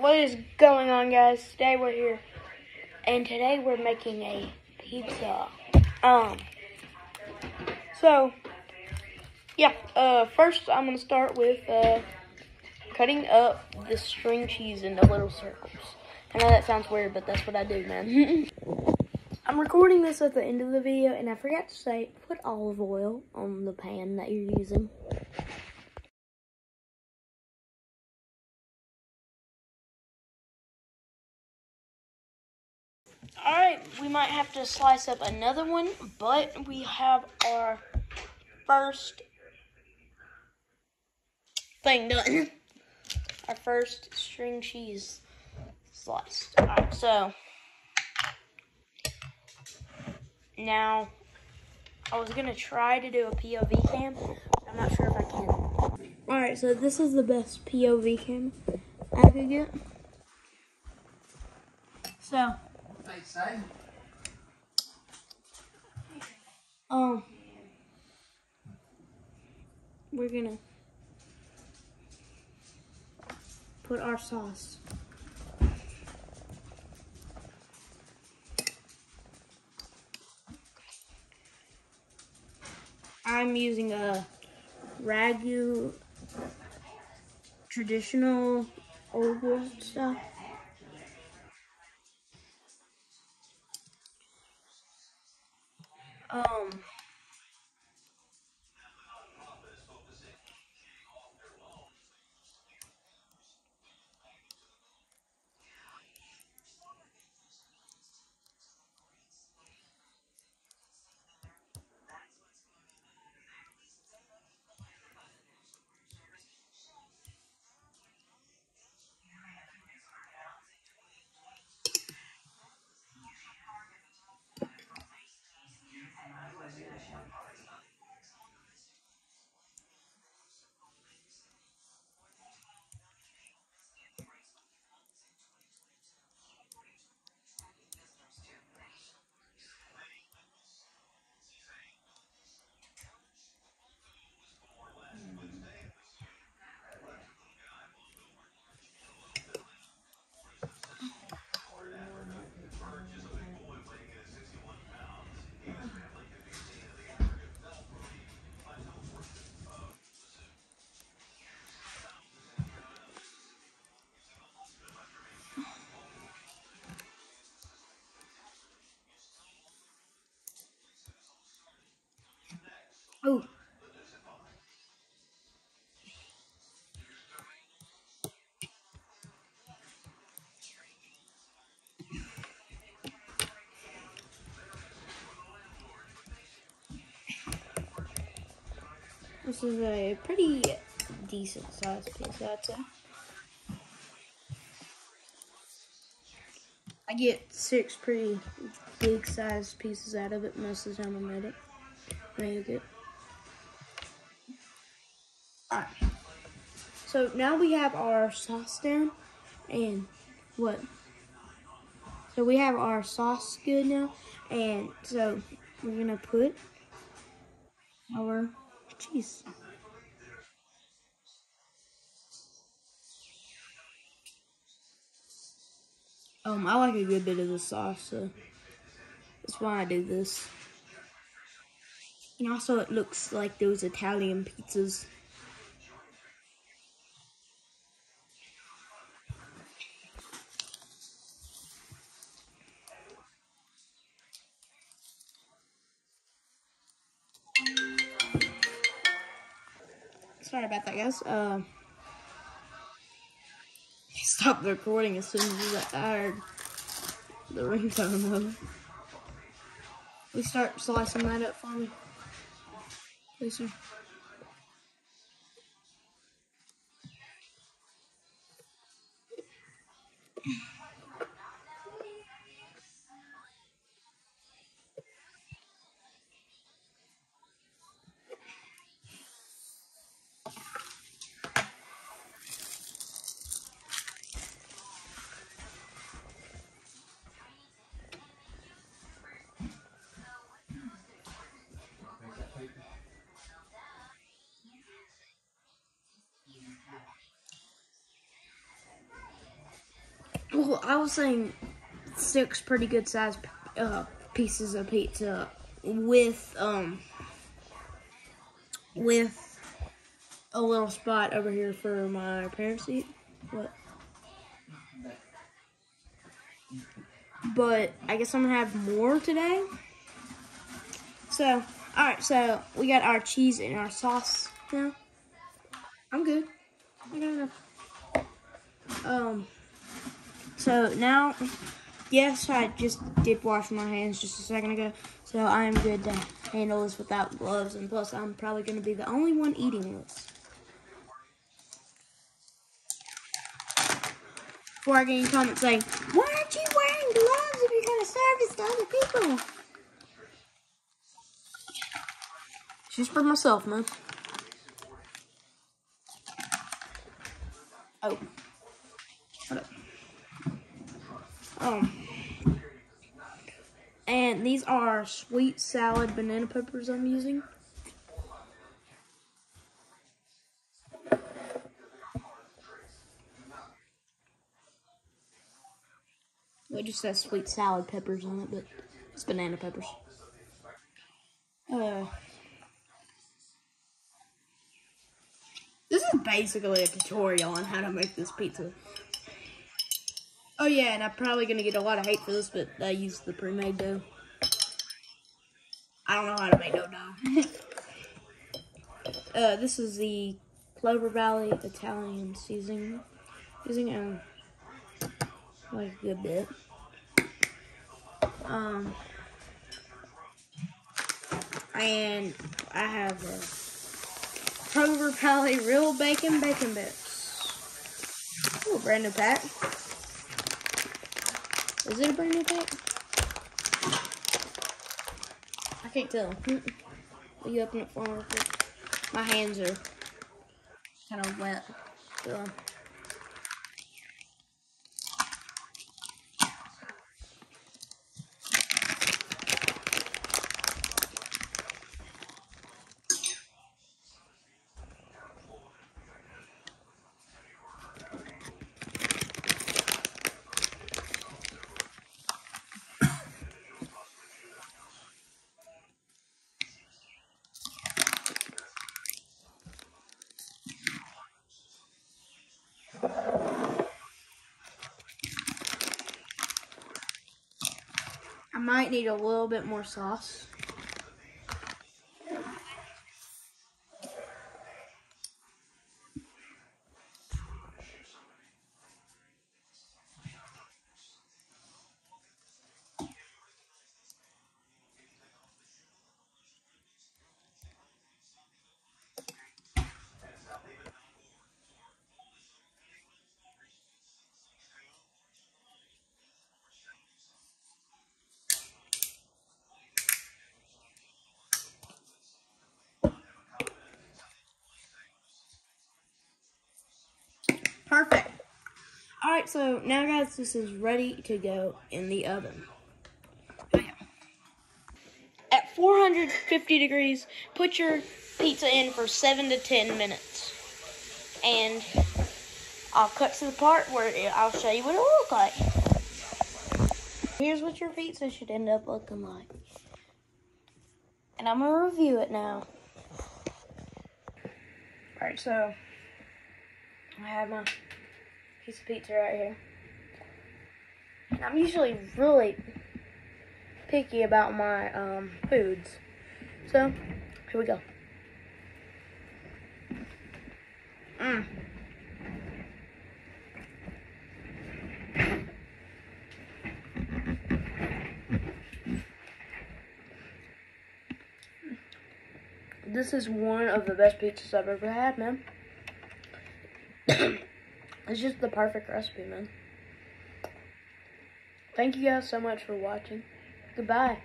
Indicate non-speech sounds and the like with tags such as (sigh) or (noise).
What is going on, guys? Today we're here, and today we're making a pizza. Um, so yeah. Uh, first I'm gonna start with uh cutting up the string cheese into little circles. I know that sounds weird, but that's what I do, man. (laughs) I'm recording this at the end of the video, and I forgot to say, put olive oil on the pan that you're using. Alright, we might have to slice up another one, but we have our first thing done. (laughs) Our first string cheese sliced. Alright, so now I was gonna try to do a POV cam. I'm not sure if I can. Alright, so this is the best POV cam I could get. So um we're gonna put our sauce. I'm using a ragu traditional old world stuff. Um Oh. This is a pretty decent sized say. I get six pretty big sized pieces out of it most of the time I made it. Made it. Alright. So now we have our sauce down and what? So we have our sauce good now and so we're gonna put our cheese. Um, I like a good bit of the sauce, so that's why I do this. And also it looks like those Italian pizzas. guess. Uh, he stopped the recording as soon as I heard the ringtone of it. We start slicing that up for me. Please, sir. Well, I was saying six pretty good sized uh, pieces of pizza with um with a little spot over here for my parents' seat. What? But I guess I'm gonna have more today. So, all right. So we got our cheese and our sauce now. I'm good. I got enough. Um. So now, yes, I just did wash my hands just a second ago, so I'm good to handle this without gloves, and plus I'm probably going to be the only one eating this. Before I get any comments saying, why aren't you wearing gloves if you're going to serve this to other people? Just for myself, man. Oh. Hold up. Um, and these are sweet salad banana peppers I'm using. It just says sweet salad peppers on it, but it's banana peppers. Uh, this is basically a tutorial on how to make this pizza. Oh yeah, and I'm probably gonna get a lot of hate for this, but I use the pre-made dough. I don't know how to make no dough. (laughs) uh, this is the Clover Valley Italian seasoning. Using um like a good bit. Um, and I have a Clover Valley Real Bacon Bacon Bits. Ooh, brand new pack. Is it a brand new pack? I can't tell. Will you open it for me? My hands are kind of wet. I might need a little bit more sauce. Perfect. All right, so now guys, this is ready to go in the oven. At 450 degrees, put your pizza in for seven to 10 minutes. And I'll cut to the part where I'll show you what it will look like. Here's what your pizza should end up looking like. And I'm gonna review it now. All right, so I have my piece of pizza right here. And I'm usually really picky about my um, foods. So, here we go. Mmm. This is one of the best pizzas I've ever had, man. It's just the perfect recipe, man. Thank you guys so much for watching. Goodbye.